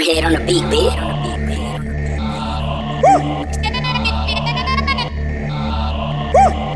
Hammerhead on the beat, bitch. Woo! Woo!